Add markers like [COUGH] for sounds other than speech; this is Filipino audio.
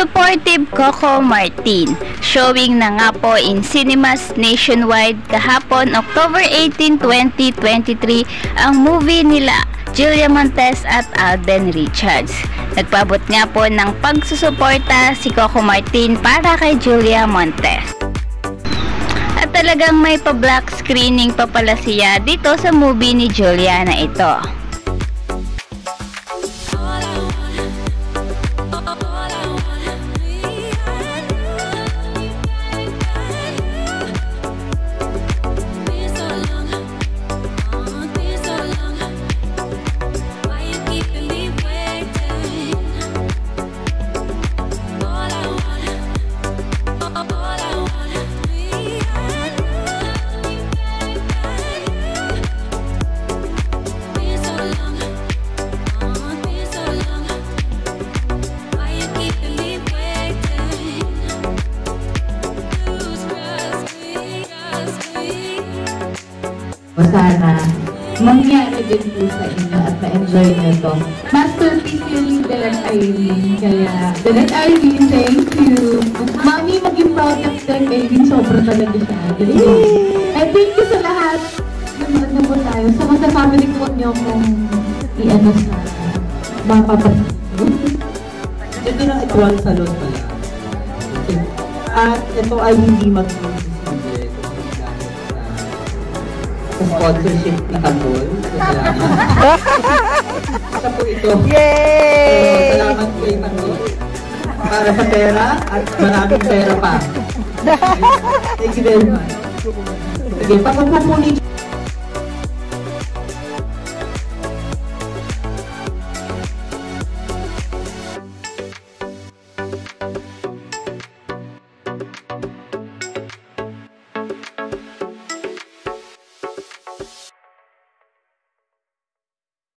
Supportive Coco Martin. Showing na nga po in cinemas nationwide kahapon October 18, 2023 ang movie nila Julia Montes at Alden Richards. Nagpabot nga po ng pagsusuporta si Coco Martin para kay Julia Montes. At talagang may pa-black screening pa pala siya dito sa movie ni Julia na ito. Sana mangyari din po sa inyo at ma-enjoy nyo to. Masterpiece yun yung Direct Irene. Kaya, Direct Irene, thank you. Mami, maging proud of Direct Irene. Sobrang talaga siya. And thank you sa lahat. Nanood na po tayo. Sa mga family po nyo kung i-ano sa mga kapatid. Ito na Etuan Salon pala. At ito ay hindi mag-posible sponsorship ni Tanggol. Salamat. Isa po ito. Yay! So, salamat kay Tanggol. Para sa pera at maraming pera pa. [LAUGHS] Thank you very much. Sige, pag po